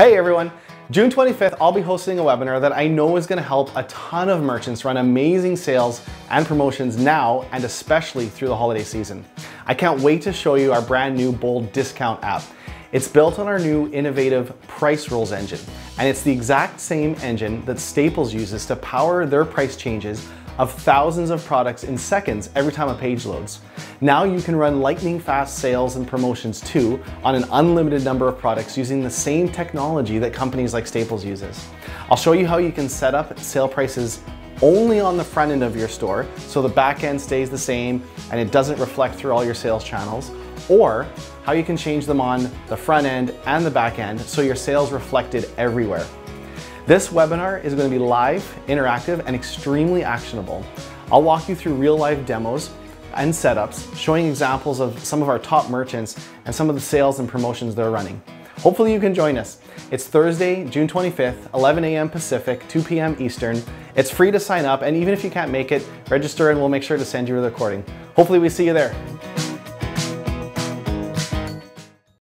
Hey everyone! June 25th, I'll be hosting a webinar that I know is gonna help a ton of merchants run amazing sales and promotions now and especially through the holiday season. I can't wait to show you our brand new Bold Discount app. It's built on our new innovative price rules engine, and it's the exact same engine that Staples uses to power their price changes of thousands of products in seconds every time a page loads. Now you can run lightning fast sales and promotions too on an unlimited number of products using the same technology that companies like Staples uses. I'll show you how you can set up sale prices only on the front end of your store so the back end stays the same and it doesn't reflect through all your sales channels or how you can change them on the front end and the back end so your sales reflected everywhere. This webinar is going to be live, interactive, and extremely actionable. I'll walk you through real life demos and setups, showing examples of some of our top merchants and some of the sales and promotions they're running. Hopefully you can join us. It's Thursday, June 25th, 11 a.m. Pacific, 2 p.m. Eastern. It's free to sign up, and even if you can't make it, register and we'll make sure to send you a recording. Hopefully we see you there.